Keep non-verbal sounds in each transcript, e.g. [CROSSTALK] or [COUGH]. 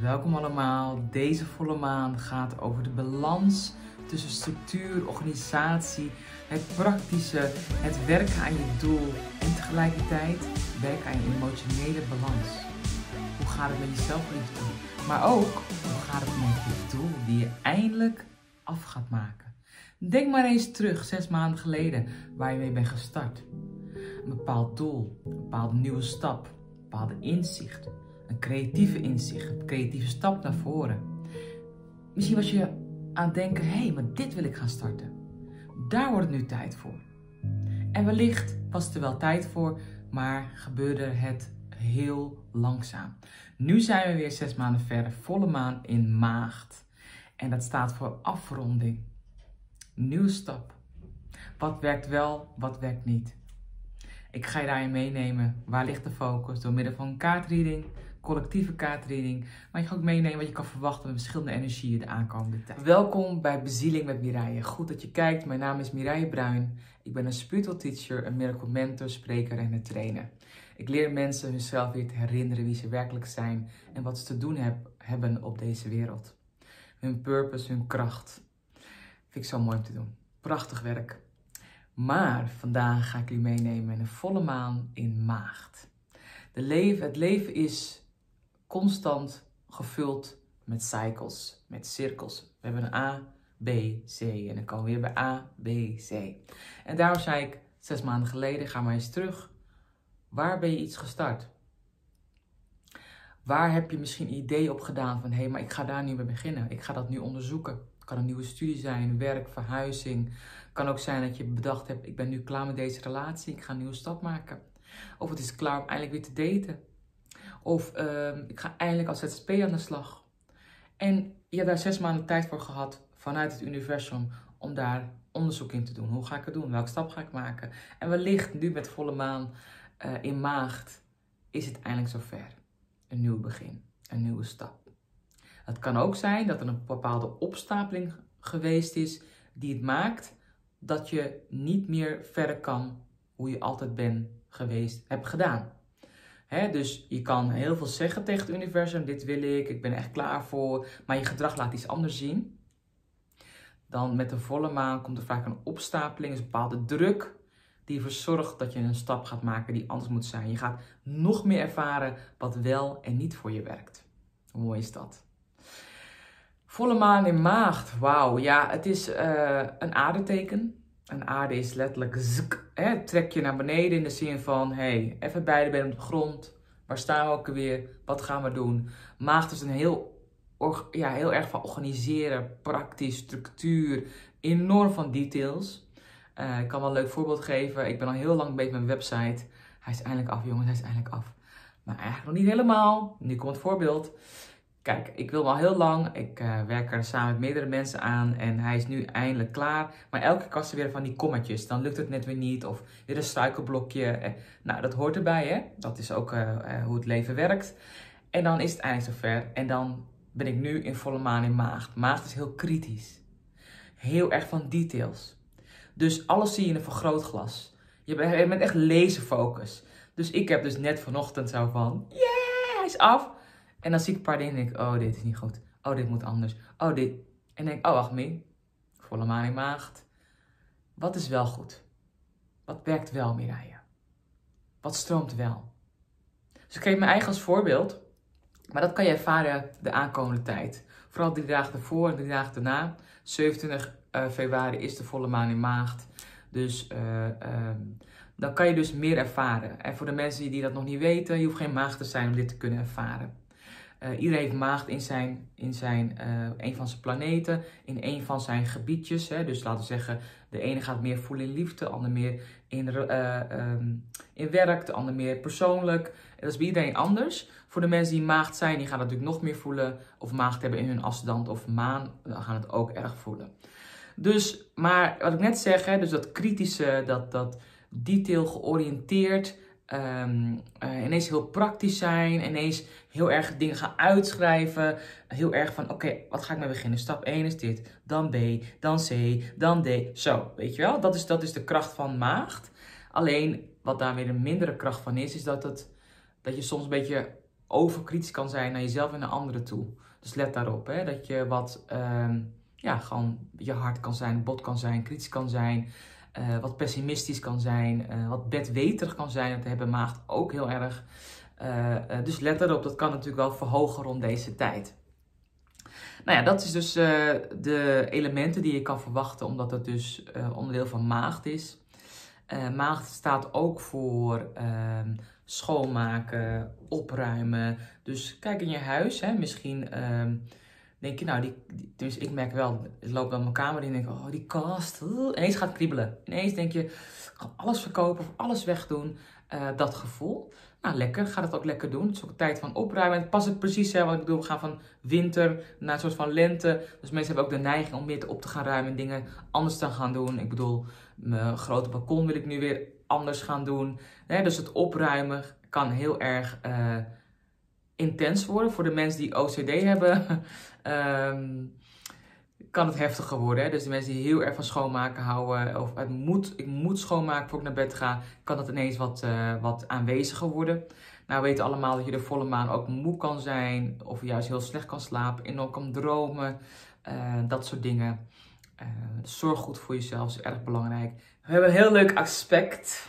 Welkom allemaal. Deze volle maan gaat over de balans tussen structuur, organisatie, het praktische, het werken aan je doel en tegelijkertijd werken aan je emotionele balans. Hoe gaat het met je zelfliefde? Maar ook, hoe gaat het met je doel die je eindelijk af gaat maken? Denk maar eens terug, zes maanden geleden, waar je mee bent gestart. Een bepaald doel, een bepaalde nieuwe stap, een bepaalde inzicht, een creatieve inzicht, een creatieve stap naar voren. Misschien was je aan het denken, hé, hey, maar dit wil ik gaan starten. Daar wordt het nu tijd voor. En wellicht was er wel tijd voor, maar gebeurde het heel langzaam. Nu zijn we weer zes maanden verder, volle maan in maagd. En dat staat voor afronding. Nieuwe stap. Wat werkt wel, wat werkt niet. Ik ga je daarin meenemen. Waar ligt de focus? Door middel van een kaartreading, collectieve kaartreading. Maar je gaat ook meenemen wat je kan verwachten met verschillende energieën de aankomende tijd. Welkom bij Bezieling met Mireille. Goed dat je kijkt. Mijn naam is Mireille Bruin. Ik ben een spiritual teacher, een miracle mentor, spreker en een trainer. Ik leer mensen hunzelf weer te herinneren wie ze werkelijk zijn en wat ze te doen heb, hebben op deze wereld. Hun purpose, hun kracht. Vind ik zo mooi om te doen. Prachtig werk. Maar vandaag ga ik jullie meenemen in een volle maan in maagd. De leven, het leven is constant gevuld met cycles, met cirkels. We hebben een A, B, C en dan komen we weer bij A, B, C. En daarom zei ik zes maanden geleden, ga maar eens terug. Waar ben je iets gestart? Waar heb je misschien idee op gedaan van hé, hey, maar ik ga daar nu mee beginnen. Ik ga dat nu onderzoeken. Het kan een nieuwe studie zijn, werk, verhuizing. kan ook zijn dat je bedacht hebt, ik ben nu klaar met deze relatie, ik ga een nieuwe stap maken. Of het is klaar om eindelijk weer te daten. Of uh, ik ga eindelijk als ZZP aan de slag. En je hebt daar zes maanden tijd voor gehad vanuit het universum om daar onderzoek in te doen. Hoe ga ik het doen? Welke stap ga ik maken? En wellicht nu met volle maan uh, in maagd is het eindelijk zover. Een nieuw begin, een nieuwe stap. Het kan ook zijn dat er een bepaalde opstapeling geweest is die het maakt dat je niet meer verder kan hoe je altijd bent geweest, hebt gedaan. Dus je kan heel veel zeggen tegen het universum, dit wil ik, ik ben echt klaar voor, maar je gedrag laat iets anders zien. Dan met de volle maan komt er vaak een opstapeling, een bepaalde druk die ervoor zorgt dat je een stap gaat maken die anders moet zijn. Je gaat nog meer ervaren wat wel en niet voor je werkt. Hoe mooi is dat? Volle maan in maagd, wauw. Ja, het is uh, een aardeteken. Een aarde is letterlijk hè, trek je naar beneden in de zin van, hey, even beide benen op de grond. Waar staan we ook weer? Wat gaan we doen? Maagd is een heel, ja, heel erg van organiseren, praktisch, structuur, enorm van details. Uh, ik kan wel een leuk voorbeeld geven. Ik ben al heel lang bezig met mijn website. Hij is eindelijk af, jongens, hij is eindelijk af. Maar eigenlijk nog niet helemaal. Nu komt het voorbeeld. Kijk, ik wil al heel lang. Ik uh, werk er samen met meerdere mensen aan en hij is nu eindelijk klaar. Maar elke er weer van die kommetjes. Dan lukt het net weer niet of weer een struikelblokje. Eh, nou, dat hoort erbij, hè. Dat is ook uh, hoe het leven werkt. En dan is het eindelijk zover. En dan ben ik nu in volle maan in maagd. Maagd is heel kritisch. Heel erg van details. Dus alles zie je in een vergrootglas. Je bent echt laserfocus. Dus ik heb dus net vanochtend zo van, yeah, hij is af. En dan zie ik een paar dingen en denk oh, dit is niet goed. Oh, dit moet anders. Oh, dit. En denk oh, wacht mee. Volle maan in maagd. Wat is wel goed? Wat werkt wel, Mireille? Wat stroomt wel? Dus ik geef mijn eigen als voorbeeld. Maar dat kan je ervaren de aankomende tijd. Vooral drie dagen ervoor en drie dagen daarna. 27 uh, februari is de volle maan in maagd. Dus uh, uh, dan kan je dus meer ervaren. En voor de mensen die dat nog niet weten, je hoeft geen maagd te zijn om dit te kunnen ervaren. Uh, iedereen heeft maagd in, zijn, in zijn, uh, een van zijn planeten, in een van zijn gebiedjes. Hè. Dus laten we zeggen, de ene gaat meer voelen in liefde, de ander meer in, uh, in werk, de ander meer persoonlijk. Dat is bij iedereen anders. Voor de mensen die maagd zijn, die gaan natuurlijk nog meer voelen. Of maagd hebben in hun ascendant of maan, dan gaan het ook erg voelen. Dus, maar wat ik net zeg, hè, dus dat kritische, dat, dat detail georiënteerd, um, uh, ineens heel praktisch zijn, ineens heel erg dingen gaan uitschrijven, heel erg van, oké, wat ga ik mee beginnen? Stap 1 is dit, dan B, dan C, dan D. Zo, weet je wel? Dat is, dat is de kracht van maagd. Alleen, wat daar weer een mindere kracht van is, is dat, het, dat je soms een beetje overkritisch kan zijn naar jezelf en naar anderen toe. Dus let daarop, hè, dat je wat, ehm, ja, gewoon je hard kan zijn, bot kan zijn, kritisch kan zijn, uh, wat pessimistisch kan zijn, uh, wat bedweterig kan zijn. Dat hebben maagd ook heel erg. Uh, dus let daarop, dat kan natuurlijk wel verhogen rond deze tijd. Nou ja, dat is dus de elementen die je kan verwachten, omdat het dus onderdeel van maagd is. maagd staat ook voor ehm, schoonmaken, opruimen. Dus kijk in je huis, hè, misschien ehm, denk je, nou, die, dus ik merk wel, ik loop dan mijn kamer in en denk, oh, die kast, ineens gaat kriebelen. Ineens denk je, ik ga alles verkopen of alles wegdoen. Uh, dat gevoel. Nou, lekker, ga het ook lekker doen. Het is ook een tijd van opruimen. Het past het precies, hè, wat ik bedoel, we gaan van winter naar een soort van lente. Dus mensen hebben ook de neiging om meer op te gaan ruimen en dingen anders te gaan doen. Ik bedoel, mijn grote balkon wil ik nu weer anders gaan doen. dus het opruimen kan heel erg uh, intens worden. Voor de mensen die OCD hebben, um, kan het heftiger worden. Hè? Dus de mensen die heel erg van schoonmaken houden, of het moet, ik moet schoonmaken voor ik naar bed ga, kan dat ineens wat, uh, wat aanweziger worden. Nou, we weten allemaal dat je de volle maan ook moe kan zijn, of juist heel slecht kan slapen, enorm kan dromen, uh, dat soort dingen. Uh, zorg goed voor jezelf, is erg belangrijk. We hebben een heel leuk aspect.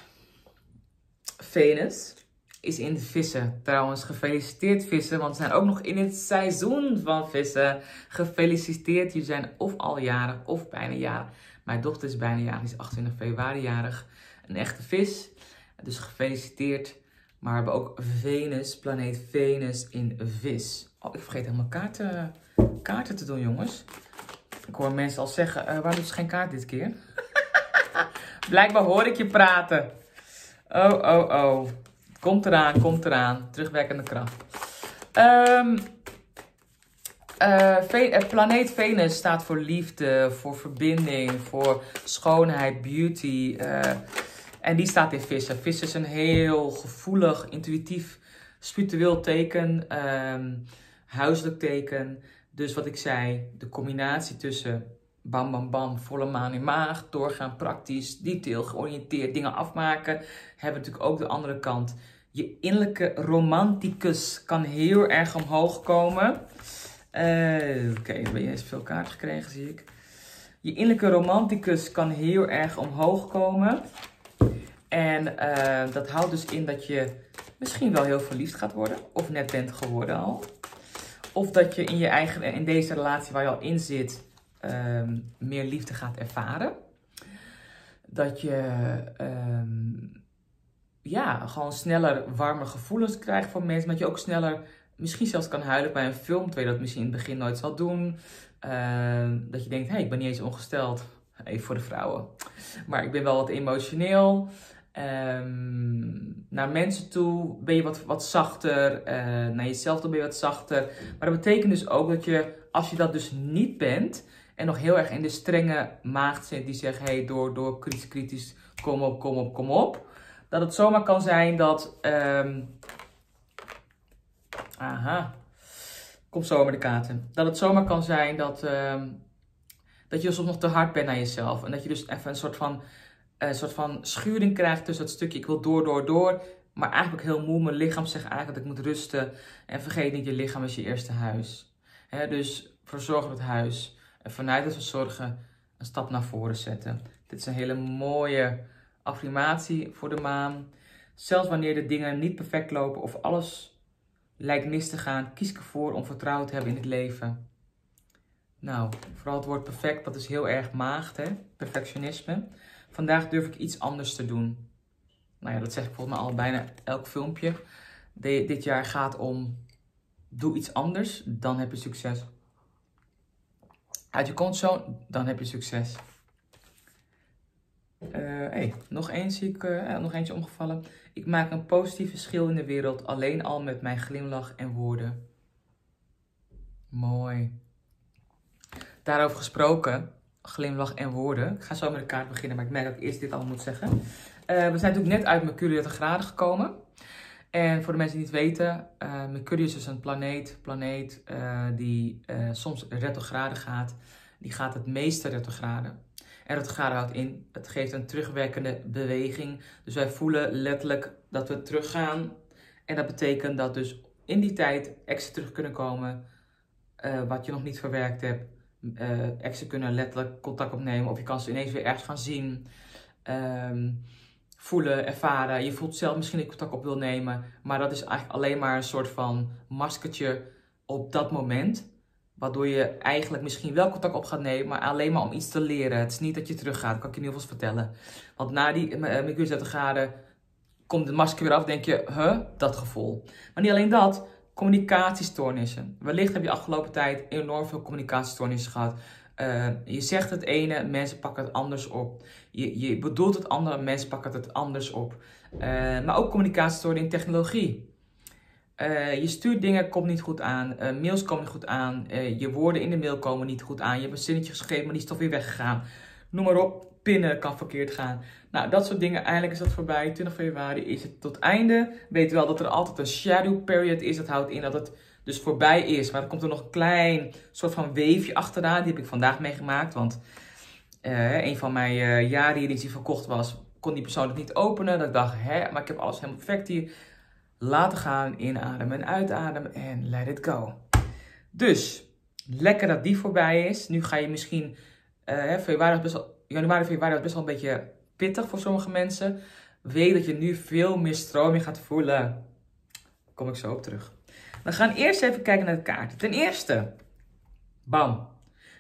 Venus is in vissen. Trouwens, gefeliciteerd vissen, want we zijn ook nog in het seizoen van vissen. Gefeliciteerd, jullie zijn of al jarig of bijna jarig. Mijn dochter is bijna jarig, is 28 februari jarig. Een echte vis, dus gefeliciteerd. Maar we hebben ook Venus, planeet Venus in vis. Oh, ik vergeet helemaal kaarten, kaarten te doen, jongens. Ik hoor mensen al zeggen, uh, waarom doet ze geen kaart dit keer? [LAUGHS] Blijkbaar hoor ik je praten. Oh, oh, oh. Komt eraan, komt eraan. Terugwerkende kracht. Um, planeet Venus staat voor liefde, voor verbinding, voor schoonheid, beauty. Uh, en die staat in vissen. Vissen is een heel gevoelig, intuïtief, spiritueel teken. Um, huiselijk teken. Dus wat ik zei, de combinatie tussen bam bam bam, volle maan in maag, doorgaan praktisch, detail georiënteerd, dingen afmaken, hebben natuurlijk ook de andere kant. Je innerlijke romanticus kan heel erg omhoog komen. Uh, Oké, okay, ben je eens veel kaart gekregen, zie ik. Je innerlijke romanticus kan heel erg omhoog komen. En uh, dat houdt dus in dat je misschien wel heel verliefd gaat worden. Of net bent geworden al. Of dat je in, je eigen, in deze relatie waar je al in zit, um, meer liefde gaat ervaren. Dat je um, ja, gewoon sneller warme gevoelens krijgt van mensen. Dat je ook sneller misschien zelfs kan huilen bij een film. Terwijl je dat misschien in het begin nooit zal doen. Uh, dat je denkt, hé, hey, ik ben niet eens ongesteld. Even voor de vrouwen. Maar ik ben wel wat emotioneel. Naar mensen toe ben je wat, wat zachter. Uh, naar jezelf toe ben je wat zachter. Maar dat betekent dus ook dat je, als je dat dus niet bent... en nog heel erg in de strenge maagd zit die zegt... hey, door, door kritisch, kritisch, kom op, kom op, kom op dat het zomaar kan zijn dat. Um, aha. Komt zomaar de kaarten. Dat het zomaar kan zijn dat. Um, dat je soms nog te hard bent naar jezelf. En dat je dus even een soort van. Een soort van schuring krijgt tussen dat stukje. Ik wil door, door, door. Maar eigenlijk heel moe. Mijn lichaam zegt eigenlijk dat ik moet rusten. En vergeet niet, je lichaam is je eerste huis. He, dus verzorg het huis. En vanuit het verzorgen een stap naar voren zetten. Dit is een hele mooie affirmatie voor de maan. Zelfs wanneer de dingen niet perfect lopen of alles lijkt mis te gaan, kies ik ervoor om vertrouwen te hebben in het leven. Nou, vooral het woord perfect, dat is heel erg maagd, hè? perfectionisme. Vandaag durf ik iets anders te doen. Nou ja, dat zeg ik volgens mij al bijna elk filmpje. dit jaar gaat om, doe iets anders, dan heb je succes. Uit je comfortzone, dan heb je succes. Uh, hey, nog, één ik, uh, nog eentje omgevallen. Ik maak een positief verschil in de wereld alleen al met mijn glimlach en woorden. Mooi. Daarover gesproken, glimlach en woorden. Ik ga zo met de kaart beginnen, maar ik merk dat ik eerst dit al moet zeggen. We zijn natuurlijk net uit Mercurius retrograde gekomen. En voor de mensen die het weten, Mercurius is een planeet, planeet die soms retrograde gaat. Die gaat het meeste retrograde. En het houdt in, het geeft een terugwerkende beweging. Dus wij voelen letterlijk dat we teruggaan. En dat betekent dat dus in die tijd extra terug kunnen komen. eh, wat je nog niet verwerkt hebt. eh extra kunnen letterlijk contact opnemen. Of je kan ze ineens weer ergens gaan zien. Ehm, voelen, ervaren. Je voelt zelf misschien dat je contact op wil nemen. Maar dat is eigenlijk alleen maar een soort van maskertje op dat moment. Waardoor je eigenlijk misschien wel contact op gaat nemen, maar alleen maar om iets te leren. Het is niet dat je teruggaat, kan ik je in ieder geval vertellen. Want na die uh, Mercurius 30 graden komt de masker weer af, denk je, huh, dat gevoel. Maar niet alleen dat, communicatiestoornissen. Wellicht heb je afgelopen tijd enorm veel communicatiestoornissen gehad. Uh, je zegt het ene, mensen pakken het anders op. Je, je bedoelt het andere, mensen pakken het anders op. Uh, maar ook communicatiestoornissen in technologie. Uh, je stuurt dingen, komt niet goed aan. Mails komen niet goed aan. Je woorden in de mail komen niet goed aan. Je hebt een zinnetje geschreven, maar die is toch weer weggegaan. Noem maar op. Pinnen kan verkeerd gaan. Nou, dat soort dingen. Eindelijk is dat voorbij. 20 februari is het tot einde. Weet wel dat er altijd een shadow period is. Dat houdt in dat het dus voorbij is. Maar er komt er nog een klein soort van weefje achteraan. Die heb ik vandaag meegemaakt. Want een van mijn uh, jaren die verkocht was, kon die persoonlijk niet openen. Dat ik dacht, hè, maar ik heb alles helemaal perfect hier laten gaan, inademen en uitademen en let it go. Dus, lekker dat die voorbij is. Nu ga je misschien, uh, februari best januari, februari is best wel een beetje pittig voor sommige mensen. Weet dat je nu veel meer stroming gaat voelen. Kom ik zo op terug. We gaan eerst even kijken naar de kaarten. Ten eerste, bam.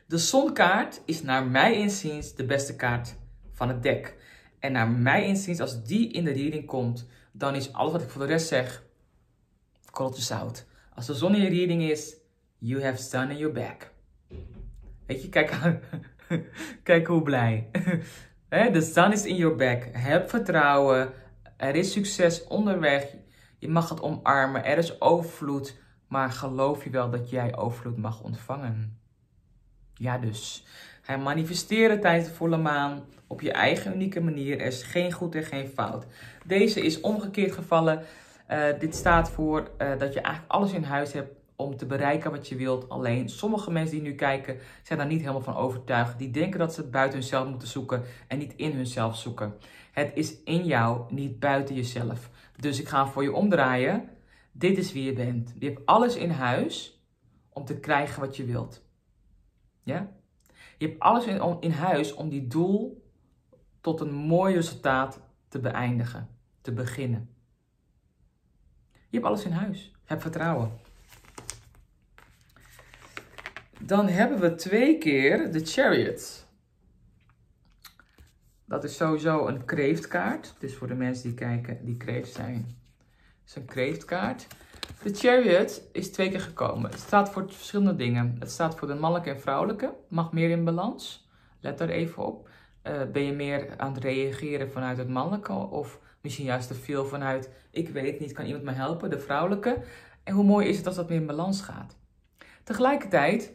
De zonkaart is naar mij inziens de beste kaart van het dek. En naar mij inziens, als die in de reading komt, dan is alles wat ik voor de rest zeg, korreltje zout. Als de zon in je reading is, you have sun in your back. Weet je, kijk, [LAUGHS] kijk hoe blij. [LAUGHS] De sun is in your back. Heb vertrouwen. Er is succes onderweg. Je mag het omarmen. Er is overvloed. Maar geloof je wel dat jij overvloed mag ontvangen? Ja, dus. Ga manifesteren tijdens de volle maan op je eigen unieke manier. Er is geen goed en geen fout. Deze is omgekeerd gevallen. Uh, dit staat voor uh, dat je eigenlijk alles in huis hebt om te bereiken wat je wilt. Alleen sommige mensen die nu kijken zijn daar niet helemaal van overtuigd. Die denken dat ze het buiten hunzelf moeten zoeken en niet in hunzelf zoeken. Het is in jou, niet buiten jezelf. Dus ik ga voor je omdraaien. Dit is wie je bent. Je hebt alles in huis om te krijgen wat je wilt. Ja? Je hebt alles in, in huis om die doel tot een mooi resultaat te beëindigen, te beginnen. Je hebt alles in huis. Heb vertrouwen. Dan hebben we twee keer de Chariot. Dat is sowieso een kreeftkaart. Dus voor de mensen die kijken, die kreeft zijn. Is een kreeftkaart. De Chariot is twee keer gekomen. Het staat voor verschillende dingen. Het staat voor de mannelijke en vrouwelijke. Mag meer in balans. Let daar even op. Uh, ben je meer aan het reageren vanuit het mannelijke of misschien juist te veel vanuit ik weet niet, kan iemand me helpen, de vrouwelijke. En hoe mooi is het als dat meer in balans gaat. Tegelijkertijd,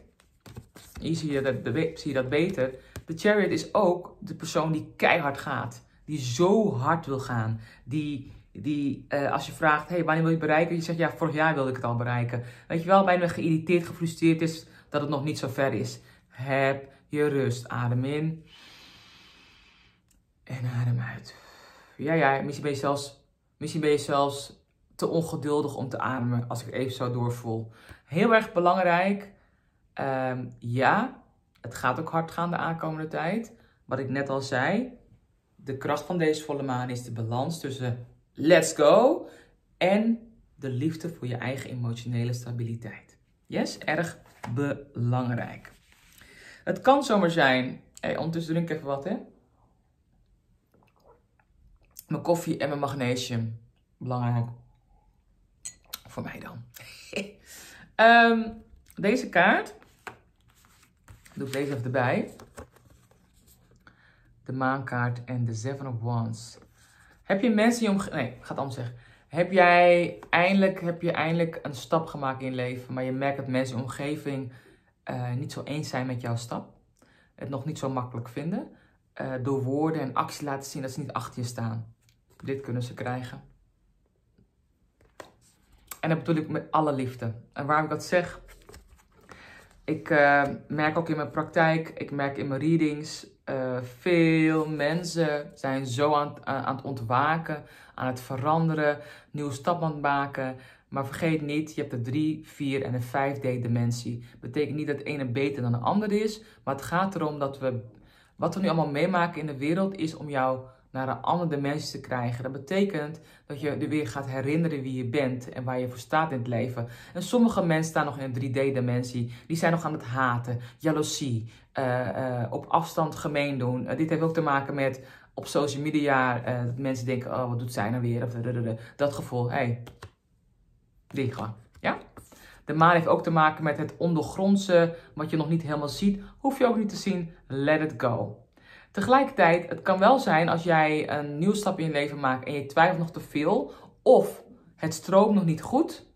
hier zie je dat, zie je dat beter, de chariot is ook de persoon die keihard gaat. Die zo hard wil gaan. Die, die uh, als je vraagt, hey, wanneer wil je het bereiken? Je zegt, ja, vorig jaar wilde ik het al bereiken. Weet je wel, bijna geïrriteerd, gefrustreerd is dat het nog niet zo ver is. Heb je rust. Adem in. En adem uit. Ja, ja, misschien ben je zelfs, misschien ben je zelfs te ongeduldig om te ademen als ik even zo doorvoel. Heel erg belangrijk. Um, ja, het gaat ook hard gaan de aankomende tijd. Wat ik net al zei, de kracht van deze volle maan is de balans tussen let's go en de liefde voor je eigen emotionele stabiliteit. Yes, erg belangrijk. Het kan zomaar zijn, hey, ondertussen drink even wat hè mijn koffie en mijn magnesium. Belangrijk. Voor mij dan. um, [LAUGHS] deze kaart. Doe ik deze even erbij. De maankaart en de Seven of Wands. Heb je mensen die om... Nee, ik ga het anders zeggen. Heb jij eindelijk, heb je eindelijk een stap gemaakt in je leven, maar je merkt dat mensen in je omgeving uh, niet zo eens zijn met jouw stap? Het nog niet zo makkelijk vinden? Uh, door woorden en actie laten zien dat ze niet achter je staan. Dit kunnen ze krijgen. En dat bedoel ik met alle liefde. En waarom ik dat zeg, ik uh, merk ook in mijn praktijk, ik merk in mijn readings, uh, veel mensen zijn zo aan, aan, aan, het ontwaken, aan het veranderen, nieuwe stap aan het maken. Maar vergeet niet, je hebt de 3, 4 en de 5D-dimensie. Betekent niet dat de ene beter dan de ander is. Maar het gaat erom dat we. Wat we nu allemaal meemaken in de wereld is om jou naar een andere dimensie te krijgen. Dat betekent dat je er weer gaat herinneren wie je bent en waar je voor staat in het leven. En sommige mensen staan nog in een 3D-dimensie. Die zijn nog aan het haten, jaloezie, uh, uh, op afstand gemeen doen. Uh, dit heeft ook te maken met op social media dat mensen denken: oh, wat doet zij nou weer? Of dat gevoel. Hey, die gewoon. Ja? De maan heeft ook te maken met het ondergrondse, wat je nog niet helemaal ziet. Hoef je ook niet te zien. Let it go. Tegelijkertijd, het kan wel zijn als jij een nieuwe stap in je leven maakt en je twijfelt nog te veel, of het stroomt nog niet goed,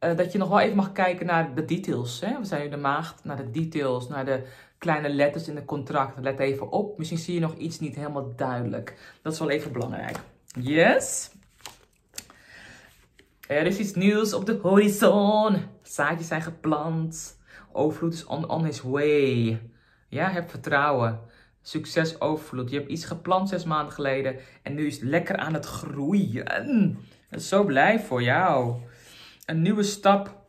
uh, dat je nog wel even mag kijken naar de details. Hè? We zijn nu de maagd, naar de details, naar de kleine letters in de contract. Let even op, misschien zie je nog iets niet helemaal duidelijk. Dat is wel even belangrijk. Yes? Er is iets nieuws op de horizon. Zaadjes zijn geplant. Overvloed is on, on his way. Ja, heb vertrouwen. Succes, overvloed. Je hebt iets gepland zes maanden geleden en nu is het lekker aan het groeien. Ik zo blij voor jou. Een nieuwe stap,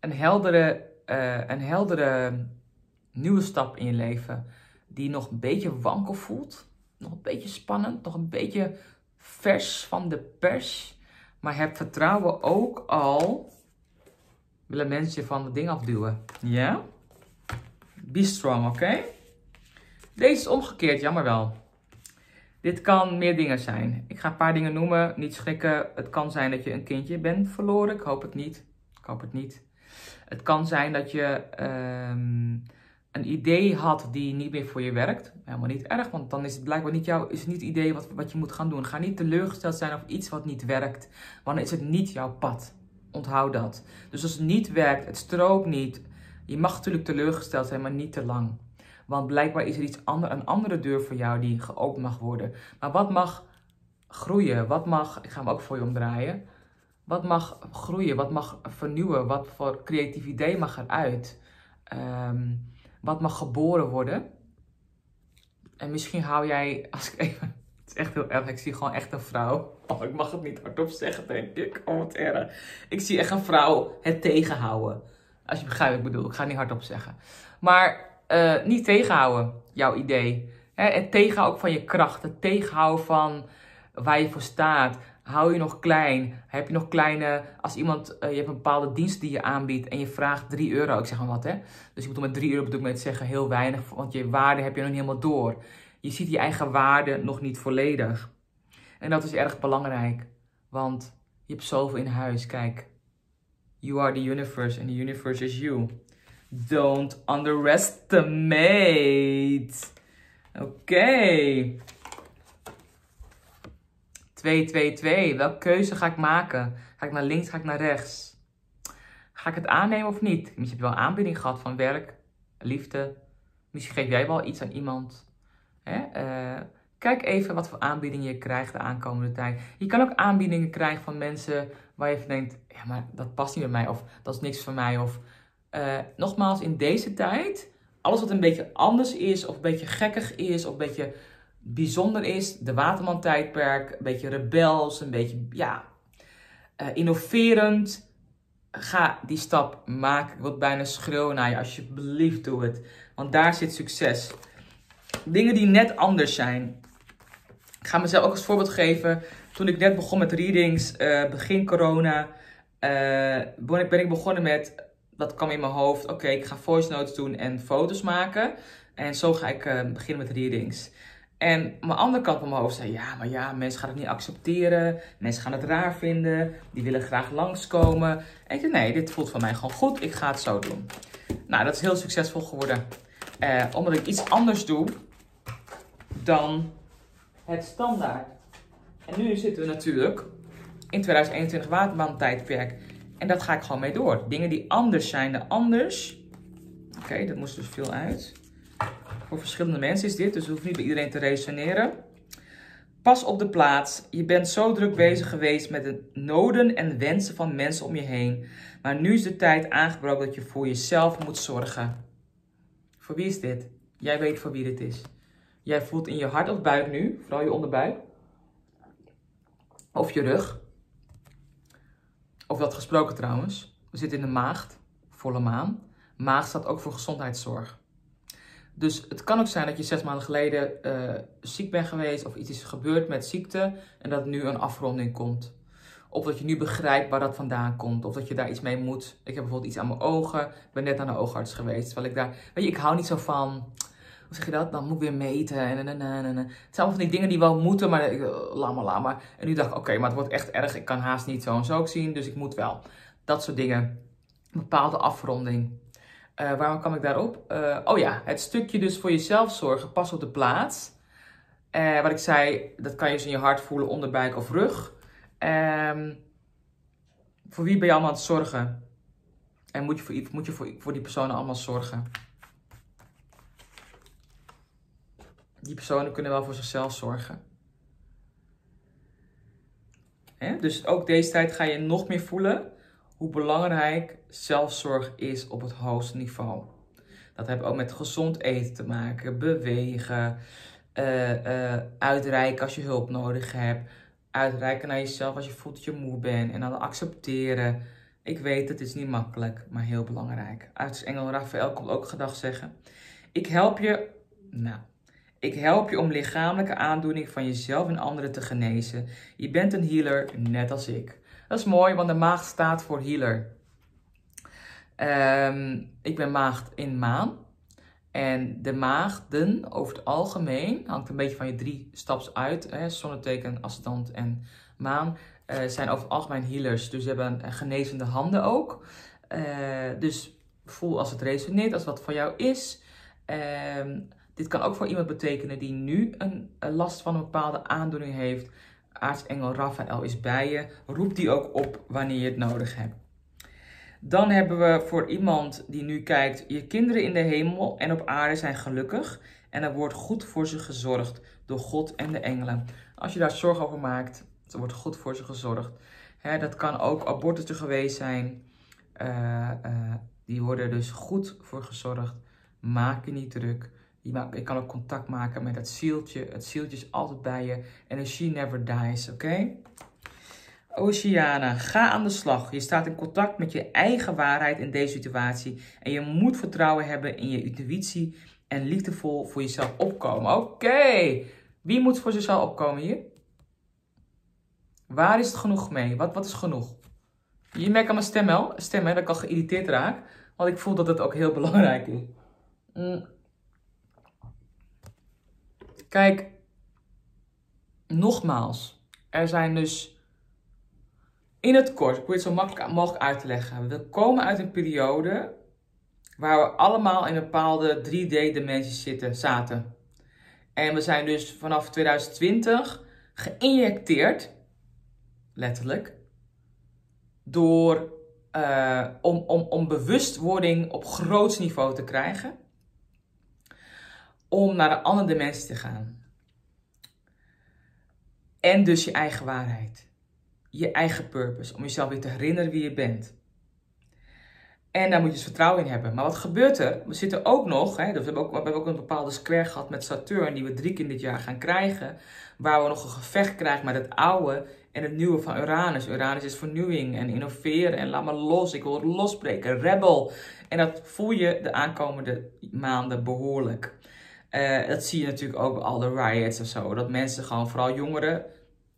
een heldere, uh, een heldere nieuwe stap in je leven die nog een beetje wankel voelt. Nog een beetje spannend, nog een beetje vers van de pers. Maar heb vertrouwen ook al. Willen mensen je van het ding afduwen. Ja? Be strong, oké? Deze is omgekeerd, jammer wel. Dit kan meer dingen zijn. Ik ga een paar dingen noemen. Niet schrikken. Het kan zijn dat je een kindje bent verloren. Ik hoop het niet. Ik hoop het niet. Het kan zijn dat je um, een idee had die niet meer voor je werkt. Helemaal niet erg, want dan is het blijkbaar niet jouw is het niet idee wat, wat je moet gaan doen. Ga niet teleurgesteld zijn of iets wat niet werkt. Want dan is het niet jouw pad. Onthoud dat. Dus als het niet werkt, het strookt niet. Je mag natuurlijk teleurgesteld zijn, maar niet te lang. Want blijkbaar is er iets ander, een andere deur voor jou die geopend mag worden. Maar wat mag groeien? Wat mag, ik ga hem ook voor je omdraaien. Wat mag groeien? Wat mag vernieuwen? Wat voor creatief idee mag eruit? Um, wat mag geboren worden? En misschien hou jij, als ik even, [LAUGHS] het is echt heel erg, ik zie gewoon echt een vrouw. Oh, ik mag het niet hardop zeggen, denk ik. Oh, wat erg. Ik zie echt een vrouw het tegenhouden. Als je begrijpt wat ik bedoel, ik ga het niet hardop zeggen. Maar uh, niet tegenhouden, jouw idee. Hè, het tegenhouden van je kracht, het tegenhouden van waar je voor staat. Hou je nog klein? Heb je nog kleine, als iemand, uh, je hebt een bepaalde dienst die je aanbiedt en je vraagt 3 euro, ik zeg maar wat hè. Dus je moet met 3 euro bedoel ik met zeggen heel weinig, want je waarde heb je nog niet helemaal door. Je ziet je eigen waarde nog niet volledig. En dat is erg belangrijk, want je hebt zoveel in huis. Kijk, you are the universe and the universe is you. Don't underestimate. Oké. Okay. 2, 2, 2. Welke keuze ga ik maken? Ga ik naar links, ga ik naar rechts? Ga ik het aannemen of niet? Misschien heb je wel aanbieding gehad van werk, liefde. Misschien geef jij wel iets aan iemand. Hè? Uh, kijk even wat voor aanbiedingen je krijgt de aankomende tijd. Je kan ook aanbiedingen krijgen van mensen waar je van denkt: ja, maar dat past niet bij mij. Of dat is niks voor mij. Of uh, nogmaals, in deze tijd, alles wat een beetje anders is, of een beetje gekkig is, of een beetje bijzonder is, de Waterman-tijdperk, een beetje rebels, een beetje, ja, uh, innoverend. Ga die stap maken. Ik wil bijna schreeuwen naar je, alsjeblieft doe het. Want daar zit succes. Dingen die net anders zijn. Ik ga mezelf ook als voorbeeld geven. Toen ik net begon met readings, uh, begin corona, ben ik begonnen met dat kwam in mijn hoofd. Oké, ik ga voice notes doen en foto's maken. En zo ga ik uh, beginnen met readings. En mijn andere kant van mijn hoofd zei: Ja, maar ja, mensen gaan het niet accepteren. Mensen gaan het raar vinden. Die willen graag langskomen. En ik zei: Nee, dit voelt voor mij gewoon goed. Ik ga het zo doen. Nou, dat is heel succesvol geworden. Uh, omdat ik iets anders doe dan het standaard. En nu zitten we natuurlijk in 2021 waterbaan tijdperk. En dat ga ik gewoon mee door. Dingen die anders zijn dan anders. Oké, dat moest dus veel uit. Voor verschillende mensen is dit, dus het hoeft niet bij iedereen te resoneren. Pas op de plaats. Je bent zo druk bezig geweest met de noden en wensen van mensen om je heen. Maar nu is de tijd aangebroken dat je voor jezelf moet zorgen. Voor wie is dit? Jij weet voor wie dit is. Jij voelt in je hart of buik nu, vooral je onderbuik. Of je rug Over dat gesproken trouwens. We zitten in de maagd, volle maan. Maag staat ook voor gezondheidszorg. Dus het kan ook zijn dat je zes maanden geleden uh, ziek bent geweest of iets is gebeurd met ziekte en dat nu een afronding komt. Of dat je nu begrijpt waar dat vandaan komt. Of dat je daar iets mee moet. Ik heb bijvoorbeeld iets aan mijn ogen. Ik ben net aan de oogarts geweest. Terwijl ik daar. Weet je, ik hou niet zo van. Hoe zeg je dat? Dan moet ik weer meten. En, en, en, en. Het zijn allemaal van die dingen die wel moeten. Maar uh, laat maar, maar. En nu dacht ik, oké, maar het wordt echt erg. Ik kan haast niet zo en zo zien. Dus ik moet wel. Dat soort dingen. Een bepaalde afronding. Uh, waarom kwam ik daarop? Uh, oh ja, het stukje dus voor jezelf zorgen. Pas op de plaats. Wat ik zei, dat kan je dus in je hart voelen, onderbuik of rug. Um, voor wie ben je allemaal aan het zorgen? En moet je voor, moet je voor, voor die personen allemaal zorgen? Die personen kunnen wel voor zichzelf zorgen. Dus ook deze tijd ga je nog meer voelen hoe belangrijk zelfzorg is op het hoogste niveau. Dat heeft ook met gezond eten te maken, bewegen, uh, uh, uitreiken als je hulp nodig hebt uitreiken naar jezelf als je voelt dat je moe bent. En dan accepteren. Ik weet, het is niet makkelijk, maar heel belangrijk. Engel Raphaël komt ook gedag zeggen. Ik help je, nou, ik help je om lichamelijke aandoening van jezelf en anderen te genezen. Je bent een healer, net als ik. Dat is mooi, want de maagd staat voor healer. Um, ik ben maagd in maan. En de maagden over het algemeen, hangt een beetje van je drie staps uit, hè, zonneteken, ascendant en maan, uh, zijn over het algemeen healers. Dus ze hebben genezende handen ook. Uh, dus voel als het resoneert, als wat voor jou is. Uh, dit kan ook voor iemand betekenen die nu een, een, last van een bepaalde aandoening heeft. Aartsengel Raphaël is bij je. Roep die ook op wanneer je het nodig hebt. Dan hebben we voor iemand die nu kijkt, je kinderen in de hemel en op aarde zijn gelukkig en er wordt goed voor ze gezorgd door God en de engelen. Als je daar zorg over maakt, er wordt goed voor ze gezorgd. Dat kan ook abortussen geweest zijn. Uh, uh, die worden dus goed voor gezorgd. Maak je niet druk. Je, kan ook contact maken met het zieltje. Het zieltje is altijd bij je. En she never dies, oké? Oceana, ga aan de slag. Je staat in contact met je eigen waarheid in deze situatie. En je moet vertrouwen hebben in je intuïtie en liefdevol voor jezelf opkomen. Oké, wie moet voor zichzelf opkomen hier? Waar is het genoeg mee? Wat, wat is genoeg? Je merkt aan mijn stem, wel, stem hè, dat ik al geïrriteerd raak. Want ik voel dat het ook heel [LAUGHS] belangrijk is. Mm. Kijk, nogmaals. Er zijn dus in het kort, ik probeer het zo makkelijk mogelijk uit te leggen. We komen uit een periode waar we allemaal in bepaalde 3D-dimensies zitten, zaten. En we zijn dus vanaf 2020 geïnjecteerd, letterlijk, door, uh, om, om, om bewustwording op groot niveau te krijgen, om naar een andere dimensie te gaan. En dus je eigen waarheid je eigen purpose. Om jezelf weer te herinneren wie je bent. En daar moet je dus vertrouwen in hebben. Maar wat gebeurt er? We zitten ook nog, hè, dus we, hebben ook, we hebben ook een bepaalde square gehad met Saturn, die we drie keer dit jaar gaan krijgen. Waar we nog een gevecht krijgen met het oude en het nieuwe van Uranus. Uranus is vernieuwing en innoveren en laat me los. Ik wil losbreken, rebel. En dat voel je de aankomende maanden behoorlijk. Uh, dat zie je natuurlijk ook bij al de riots of zo. Dat mensen gewoon, vooral jongeren,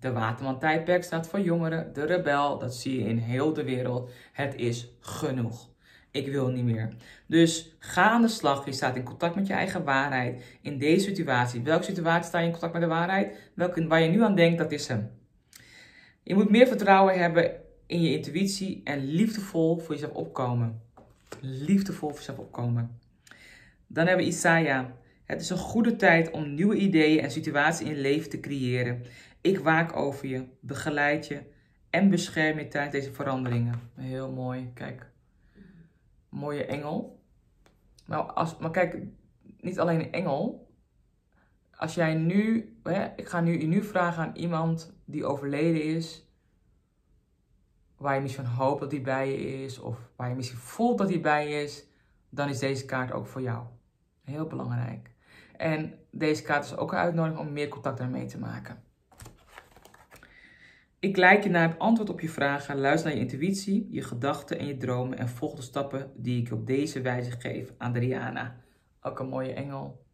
de Waterman tijdperk staat voor jongeren. De rebel, dat zie je in heel de wereld. Het is genoeg. Ik wil niet meer. Dus ga aan de slag. Je staat in contact met je eigen waarheid. In deze situatie. Welke situatie sta je in contact met de waarheid? Welke, waar je nu aan denkt, dat is hem. Je moet meer vertrouwen hebben in je intuïtie en liefdevol voor jezelf opkomen. Liefdevol voor jezelf opkomen. Dan hebben we Isaiah. Het is een goede tijd om nieuwe ideeën en situaties in je leven te creëren. Ik waak over je, begeleid je en bescherm je tijdens deze veranderingen. Heel mooi, kijk. Mooie engel. Maar, als, maar kijk, niet alleen een engel. Als jij nu, hè, ik ga nu, nu vragen aan iemand die overleden is, waar je misschien hoopt dat hij bij je is, of waar je misschien voelt dat hij bij je is, dan is deze kaart ook voor jou. Heel belangrijk. En deze kaart is ook een uitnodiging om meer contact daarmee te maken. Ik leid je naar het antwoord op je vragen. Luister naar je intuïtie, je gedachten en je dromen. En volg de stappen die ik op deze wijze geef. Adriana. Ook een mooie engel.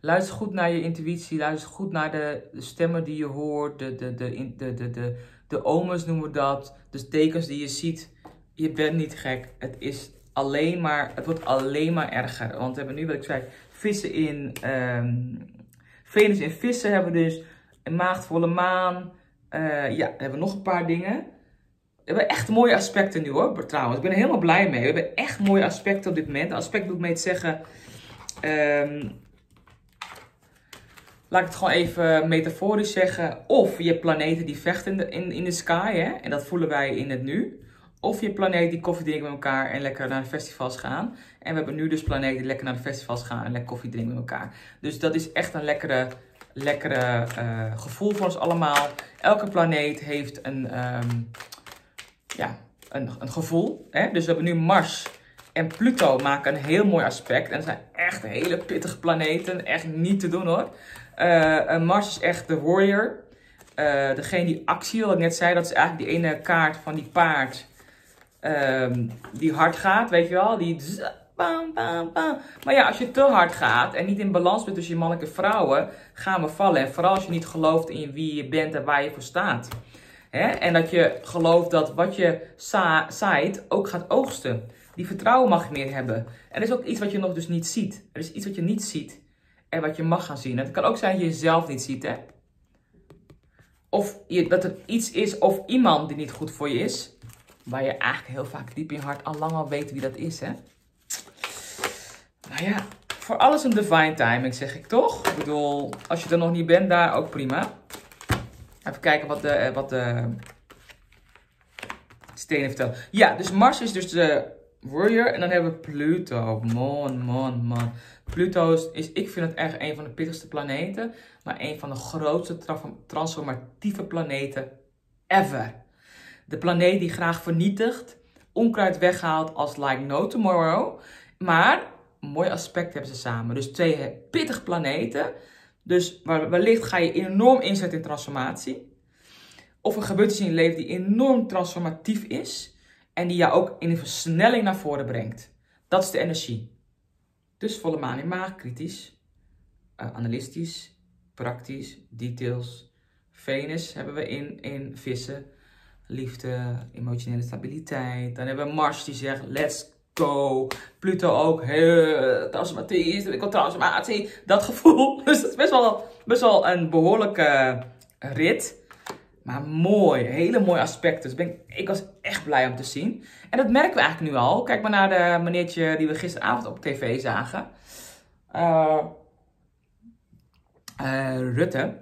Luister goed naar je intuïtie. Luister goed naar de, stemmen die je hoort. De, de, de, de, de, de, de omens noemen we dat. De tekens die je ziet. Je bent niet gek. Het is alleen maar, het wordt alleen maar erger. Want we hebben nu, wat ik zei, vissen in, um, Venus in vissen hebben we dus. Een maagdvolle maan. Uh, ja, we hebben nog een paar dingen. We hebben echt mooie aspecten nu hoor, trouwens. Ik ben er helemaal blij mee. We hebben echt mooie aspecten op dit moment. aspect doet mee te zeggen... Um, laat ik het gewoon even metaforisch zeggen. Of je planeten die vechten in de, in, in de sky, hè? en dat voelen wij in het nu. Of je planeten die koffie drinken met elkaar en lekker naar de festivals gaan. En we hebben nu dus planeten die lekker naar de festivals gaan en lekker koffie drinken met elkaar. Dus dat is echt een lekkere, lekkere uh, gevoel voor ons allemaal. Elke planeet heeft een, um, ja, een, een gevoel. Hè? Dus we hebben nu Mars en Pluto maken een heel mooi aspect. En dat zijn echt hele pittige planeten. Echt niet te doen hoor. Uh, Mars is echt de warrior. Degene die actie, wat ik net zei, dat is eigenlijk die ene kaart van die paard. Um, die hard gaat, weet je wel. Die bam, bam, bam. Maar ja, als je te hard gaat en niet in balans bent tussen je mannelijke vrouwen, gaan we vallen. En vooral als je niet gelooft in wie je bent en waar je voor staat. En dat je gelooft dat wat je zaait ook gaat oogsten. Die vertrouwen mag je meer hebben. Er is ook iets wat je nog dus niet ziet. Er is iets wat je niet ziet en wat je mag gaan zien. Het kan ook zijn dat je jezelf niet ziet, hè. Of je, dat er iets is of iemand die niet goed voor je is. Waar je eigenlijk heel vaak diep in je hart al lang al weet wie dat is, hè. Nou ja, voor alles een divine timing, zeg ik toch? Ik bedoel, als je er nog niet bent, daar ook prima. Even kijken wat de, eh, wat de stenen vertellen. Ja, dus Mars is dus de warrior. En dan hebben we Pluto. Man, man, man. Pluto is, ik vind het echt een van de pittigste planeten. Maar een van de grootste transformatieve planeten ever. De planeet die graag vernietigt, onkruid weghaalt als like no tomorrow. Maar een mooi aspect hebben ze samen. Dus twee pittige planeten. Dus wellicht ga je enorm inzetten in transformatie. Of er gebeurt in je leven die enorm transformatief is. En die jou ook in een versnelling naar voren brengt. Dat is de energie. Dus volle maan in maag, kritisch, uh, analistisch, praktisch, details. Venus hebben we in, in vissen. Liefde, emotionele stabiliteit. Dan hebben we Mars die zegt, let's go. Pluto ook, heel wil transformatie. Dat gevoel. [LAUGHS] Dus dat is best wel, best wel een behoorlijke rit. Maar mooi, hele mooie aspecten. Dus ik, ik, was echt blij om te zien. En dat merken we eigenlijk nu al. Kijk maar naar de meneertje die we gisteravond op tv zagen. Uh, uh, Rutte.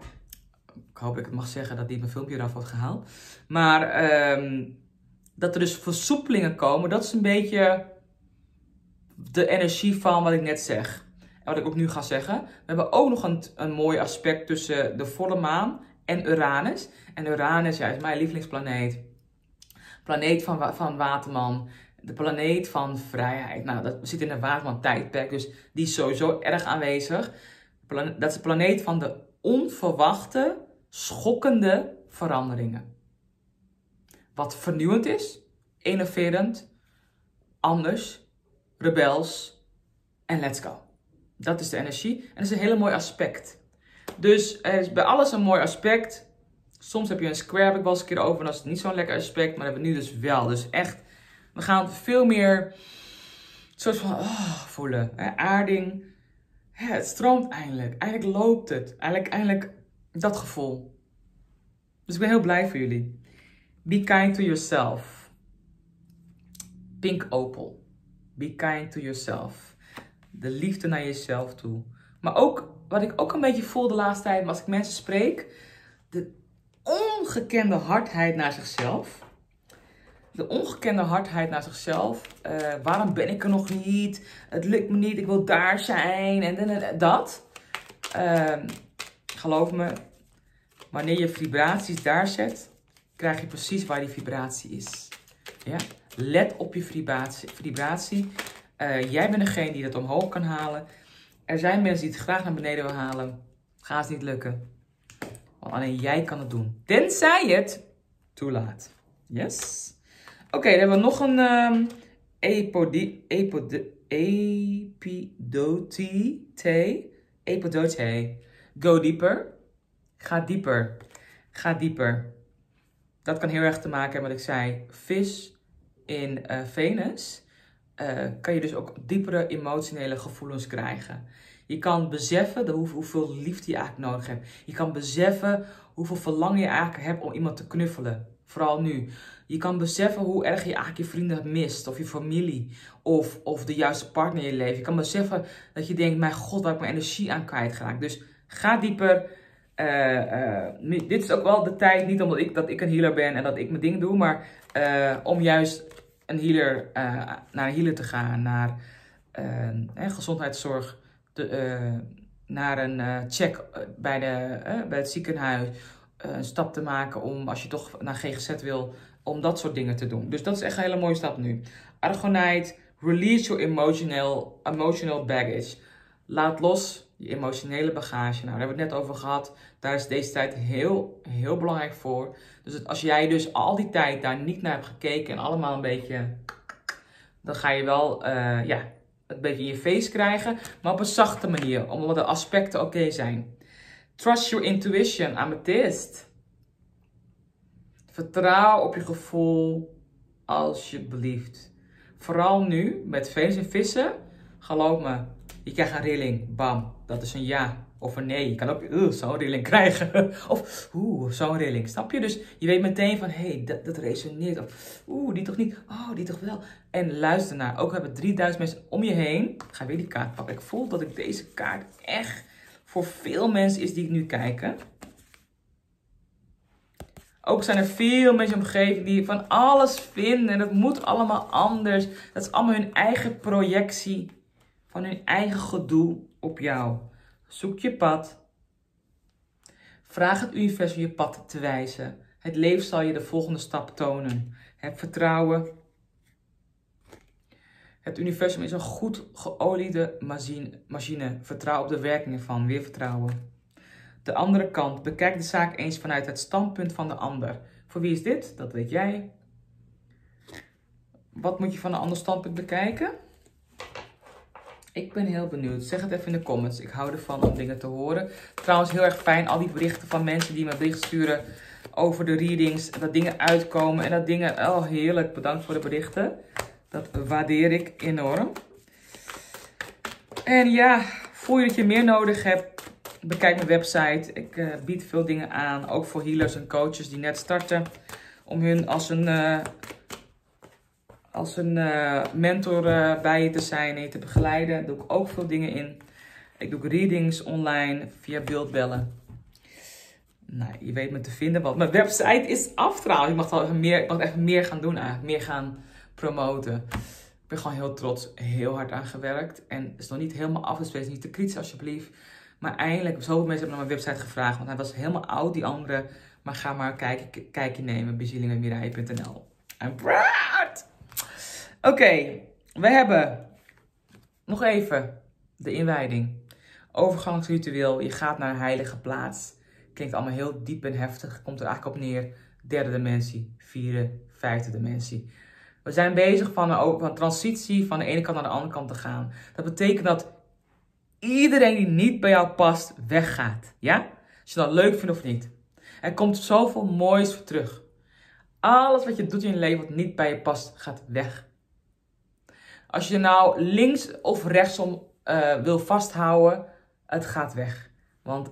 Ik hoop dat ik het mag zeggen dat hij mijn filmpje eraf had gehaald. Maar um, dat er dus versoepelingen komen, dat is een beetje de energie van wat ik net zeg. En wat ik ook nu ga zeggen. We hebben ook nog een, een mooi aspect tussen de volle maan en Uranus. En Uranus ja, is mijn lievelingsplaneet. Planeet van, van Waterman. De planeet van vrijheid. Nou, dat zit in een Waterman tijdperk. Dus die is sowieso erg aanwezig. Dat is de planeet van de onverwachte, schokkende veranderingen. Wat vernieuwend is, innoverend, anders, rebels en let's go. Dat is de energie en dat is een hele mooi aspect. Dus er is bij alles een mooi aspect. Soms heb je een square, heb ik wel eens een keer over. En dat is niet zo'n lekker aspect. Maar dat hebben we nu dus wel. Dus echt, we gaan veel meer soort van oh, voelen. Aarding. het stroomt eindelijk. Eindelijk loopt het. Eindelijk, eindelijk dat gevoel. Dus ik ben heel blij voor jullie. Be kind to yourself. Pink opal. Be kind to yourself. De liefde naar jezelf toe. Maar ook, wat ik ook een beetje voel de laatste tijd, als ik mensen spreek, de ongekende hardheid naar zichzelf. De ongekende hardheid naar zichzelf. Uh, waarom ben ik er nog niet? Het lukt me niet, ik wil daar zijn. En, dat. Uh, geloof me, wanneer je vibraties daar zet, krijg je precies waar die vibratie is. Ja? Let op je vibratie. vibratie. Uh, jij bent degene die dat omhoog kan halen. Er zijn mensen die het graag naar beneden willen halen. Gaat het niet lukken. Want alleen jij kan het doen. Tenzij het toelaat. Yes? Oké, dan hebben we nog een um, epodi, epidote. Epidote. Go deeper. Ga dieper. Ga dieper. Dat kan heel erg te maken hebben wat ik zei. Vis in uh, Venus. Uh, kan je dus ook diepere emotionele gevoelens krijgen. Je kan beseffen de, hoe, hoeveel liefde je eigenlijk nodig hebt. Je kan beseffen hoeveel verlangen je eigenlijk hebt om iemand te knuffelen. Vooral nu. Je kan beseffen hoe erg je eigenlijk je vrienden mist. Of je familie. Of, of de juiste partner in je leven. Je kan beseffen dat je denkt, mijn god, waar ik mijn energie aan kwijtgeraakt. Dus ga dieper. Uh, uh, dit is ook wel de tijd, niet omdat ik, dat ik een healer ben en dat ik mijn ding doe. Maar uh, om juist een healer, naar een healer te gaan. Naar gezondheidszorg. Naar een check bij, de, bij het ziekenhuis. een stap te maken om, als je toch naar GGZ wil, om dat soort dingen te doen. Dus dat is echt een hele mooie stap nu. Argonite, release your emotional, emotional baggage. Laat los je emotionele bagage. Nou, daar hebben we het net over gehad. Daar is deze tijd heel, heel belangrijk voor. Dus als jij dus al die tijd daar niet naar hebt gekeken en allemaal een beetje... Dan ga je wel, uh, ja, een beetje in je face krijgen. Maar op een zachte manier, omdat de aspecten oké zijn. Trust your intuition, amethyst. Vertrouw op je gevoel, alsjeblieft. Vooral nu, met Venus en vissen, geloof me, je krijgt een rilling. Bam, dat is een ja of een nee. Je kan ook zo'n rilling krijgen. [LAUGHS] of oeh, zo'n rilling. Snap je? Dus je weet meteen van, hé, hey, dat, dat resoneert. Of oeh, die toch niet. Oh, die toch wel. En luister naar. Ook hebben 3000 mensen om je heen. Ik ga weer die kaart pakken. Ik voel dat ik deze kaart echt voor veel mensen is die nu kijken. Ook zijn er veel mensen omgeving die van alles vinden. En dat moet allemaal anders. Dat is allemaal hun eigen projectie. Van hun eigen gedoe op jou. Zoek je pad. Vraag het universum je pad te wijzen. Het leven zal je de volgende stap tonen. Heb vertrouwen. Het universum is een goed geoliede machine. Vertrouw op de werkingen van. Weer vertrouwen. De andere kant. Bekijk de zaak eens vanuit het standpunt van de ander. Voor wie is dit? Dat weet jij. Wat moet je van een ander standpunt bekijken? Ik ben heel benieuwd. Zeg het even in de comments. Ik hou ervan om dingen te horen. Trouwens, heel erg fijn. Al die berichten van mensen die me berichten sturen over de readings. Dat dingen uitkomen en dat dingen... Oh, heerlijk. Bedankt voor de berichten. Dat waardeer ik enorm. En ja, voel je dat je meer nodig hebt? Bekijk mijn website. Ik uh, bied veel dingen aan. Ook voor healers en coaches die net starten. Om hun als een, uh, als een uh, mentor bij je te zijn en je te begeleiden. Doe ik ook veel dingen in. Ik doe readings online via beeldbellen. Nou, je weet me te vinden, want mijn website is af trouwens. Ik mag, al even meer, ik mag even meer gaan doen eigenlijk. Meer gaan promoten. Ik ben gewoon heel trots. Heel hard aan gewerkt. En het is nog niet helemaal af. Dus wees niet te kritisch alsjeblieft. Maar eindelijk, zoveel mensen hebben naar mijn website gevraagd. Want hij was helemaal oud, die andere. Maar ga maar kijken, kijkje nemen. bezielingenmirai.nl I'm proud! Oké, we hebben nog even de inwijding. Overgangsritueel. Je gaat naar een heilige plaats. Klinkt allemaal heel diep en heftig. Komt er eigenlijk op neer. Derde dimensie, vierde, vijfde dimensie. We zijn bezig van een, van transitie van de ene kant naar de andere kant te gaan. Dat betekent dat iedereen die niet bij jou past, weggaat. Ja? Als je dat leuk vindt of niet. Er komt zoveel moois voor terug. Alles wat je doet in je leven wat niet bij je past, gaat weg. Als je nou links of rechtsom uh, wil vasthouden, het gaat weg. Want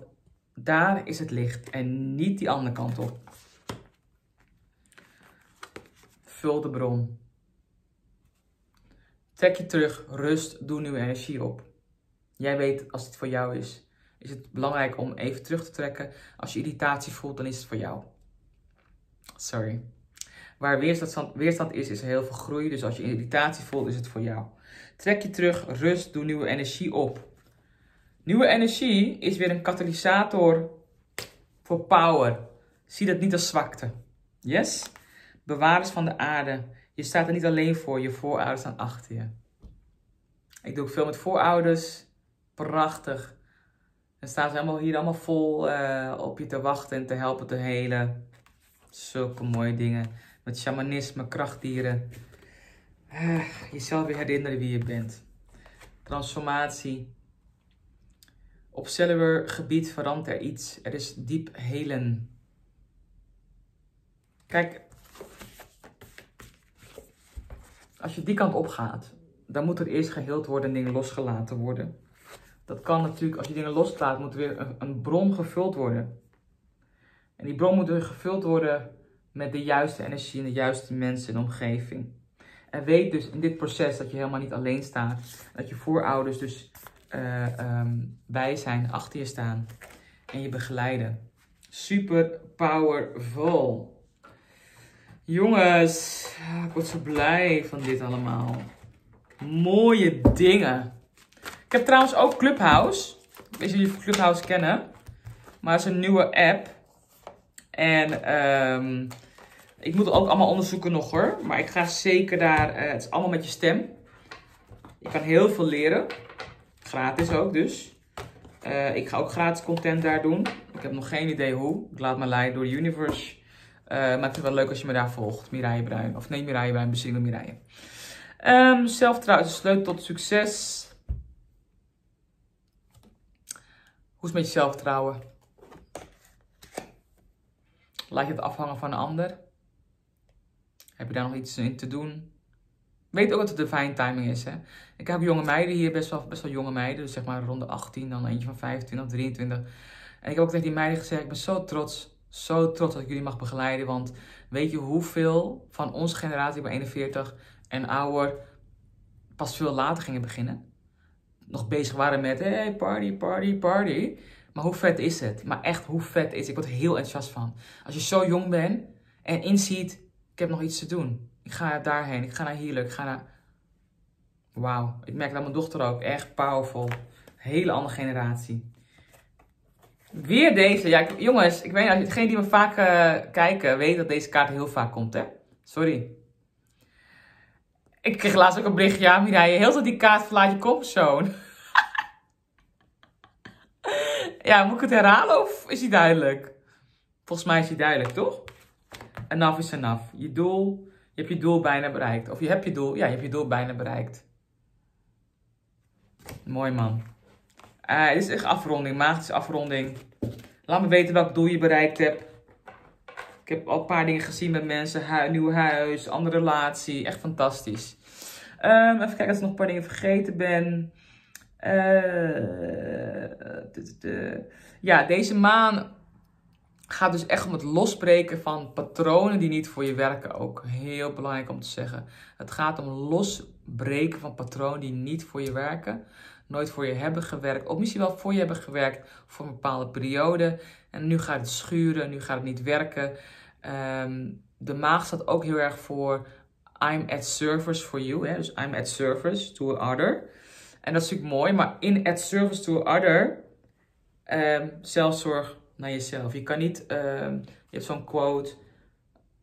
daar is het licht en niet die andere kant op. Vul de bron. Trek je terug, rust, doe nieuwe energie op. Jij weet als het voor jou is, is het belangrijk om even terug te trekken. Als je irritatie voelt, dan is het voor jou. Sorry. Waar weerstand, weerstand is, is heel veel groei. Dus als je irritatie voelt, is het voor jou. Trek je terug, rust, doe nieuwe energie op. Nieuwe energie is weer een katalysator voor power. Zie dat niet als zwakte. Yes? Bewaarders van de aarde. Je staat er niet alleen voor, je voorouders staan achter je. Ik doe ook veel met voorouders. Prachtig. En staan ze helemaal hier allemaal vol uh, op je te wachten en te helpen te helen. Zulke mooie dingen. Met shamanisme, krachtdieren. Uh, jezelf weer herinneren wie je bent. Transformatie. Op cellular gebied verandert er iets. Er is diep helen. Kijk, als je die kant op gaat, dan moet er eerst geheeld worden en dingen losgelaten worden. Dat kan natuurlijk, als je dingen loslaat, moet er weer een bron gevuld worden. En die bron moet weer gevuld worden met de juiste energie en de juiste mensen de omgeving. En weet dus in dit proces dat je helemaal niet alleen staat. Dat je voorouders dus uh, um, bij zijn, achter je staan en je begeleiden. Super powerful. Jongens, ik word zo blij van dit allemaal. Mooie dingen. Ik heb trouwens ook Clubhouse. Weet jullie Clubhouse kennen. Maar het is een nieuwe app. En um, ik moet ook allemaal onderzoeken nog hoor. Maar ik ga zeker daar. Uh, het is allemaal met je stem. Je kan heel veel leren. Gratis ook dus. Uh, ik ga ook gratis content daar doen. Ik heb nog geen idee hoe. Ik laat me leiden door universe. Uh, maar het wel leuk als je me daar volgt. Mireille Bruin. Of nee, Mireille Bruin. Bezielen Mireille. Um, zelfvertrouwen is de sleutel tot succes. Hoe is het met je zelfvertrouwen? Laat je het afhangen van een ander? Heb je daar nog iets in te doen? Weet ook dat het de fine timing is. Hè? Ik heb jonge meiden hier, best wel, best wel jonge meiden. Dus zeg maar rond de 18, dan eentje van 25, 23. En ik heb ook tegen die meiden gezegd, ik ben zo trots. Zo trots dat ik jullie mag begeleiden. Want weet je hoeveel van onze generatie, bij 41 en ouder, pas veel later gingen beginnen? Nog bezig waren met, hey, party, party, party. Maar hoe vet is het? Maar echt, hoe vet is het? Ik word er heel enthousiast van. Als je zo jong bent en inziet, ik heb nog iets te doen. Ik ga daarheen. Ik ga naar hier. Ik ga naar... Wauw. Ik merk dat mijn dochter ook. Echt powerful. Hele andere generatie. Weer deze. Ja, jongens, ik weet niet, degene die me vaak uh, kijken, weet dat deze kaart heel vaak komt, hè? Sorry. Ik kreeg laatst ook een berichtje, ja, heel veel die kaart verlaat je comfortzone. [LAUGHS] ja, moet ik het herhalen of is die duidelijk? Volgens mij is die duidelijk, toch? Enough is enough. Je doel, je hebt je doel bijna bereikt. Of je hebt je doel, ja, je hebt je doel bijna bereikt. Mooi man. Uh, is echt afronding, magische afronding. Laat me weten welk doel je bereikt hebt. Ik heb al een paar dingen gezien met mensen. nieuw huis, andere relatie. Echt fantastisch. Um, even kijken als ik nog een paar dingen vergeten ben. Uh, ja, deze maan gaat dus echt om het losbreken van patronen die niet voor je werken. Ook heel belangrijk om te zeggen. Het gaat om losbreken van patronen die niet voor je werken. Nooit voor je hebben gewerkt. Of misschien wel voor je hebben gewerkt voor een bepaalde periode. En nu gaat het schuren, nu gaat het niet werken. Ehm, de maag staat ook heel erg voor I'm at service for you. Hè? Dus I'm at service to other. En dat is natuurlijk mooi, maar in at service to other, um, zelfzorg naar jezelf. Je kan niet, uh, je hebt zo'n quote,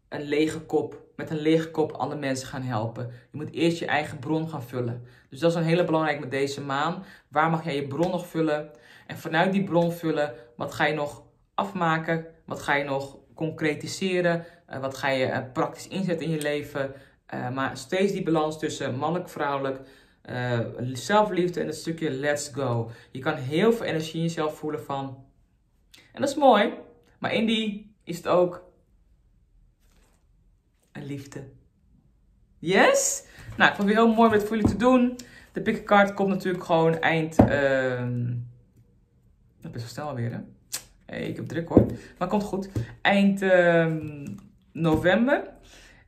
een lege kop, met een lege kop andere mensen gaan helpen. Je moet eerst je eigen bron gaan vullen. Dus dat is een hele belangrijk met deze maan. Waar mag jij je bron nog vullen? En vanuit die bron vullen, wat ga je nog afmaken? Wat ga je nog concretiseren? Uh, wat ga je uh, praktisch inzetten in je leven? Uh, maar steeds die balans tussen mannelijk, vrouwelijk, zelfliefde en het stukje let's go. Je kan heel veel energie in jezelf voelen van en dat is mooi. Maar in die is het ook een liefde. Yes? Nou, ik vond het weer heel mooi met voor jullie te doen. De pikkenkart komt natuurlijk gewoon eind... Uh, dat is wel snel weer, hè? Hey, ik heb druk hoor. Maar komt goed. Eind uh, november.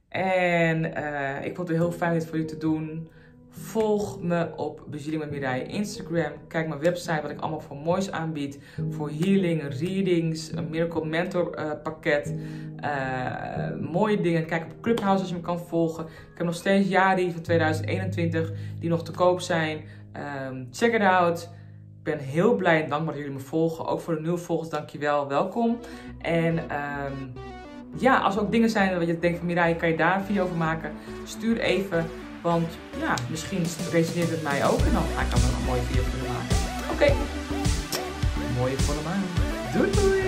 En uh, ik vond het heel fijn dit voor jullie te doen. Volg me op Bezieling met Mireille Instagram. Kijk mijn website wat ik allemaal voor moois aanbied. Voor healing, readings, een Miracle Mentor uh, pakket. Uh, mooie dingen. Kijk op Clubhouse als je me kan volgen. Ik heb nog steeds jaren van 2021 die nog te koop zijn. Um, check it out. Ik ben heel blij en dankbaar dat jullie me volgen. Ook voor de nieuwe volgers, dankjewel. Welkom. En um, ja, als er ook dingen zijn wat je denkt van Mireille, kan je daar een video over maken? Stuur even want ja, misschien resoneert het mij ook en dan ga ik er een mooie video kunnen maken. Oké, mooie volle maan. Doei doei!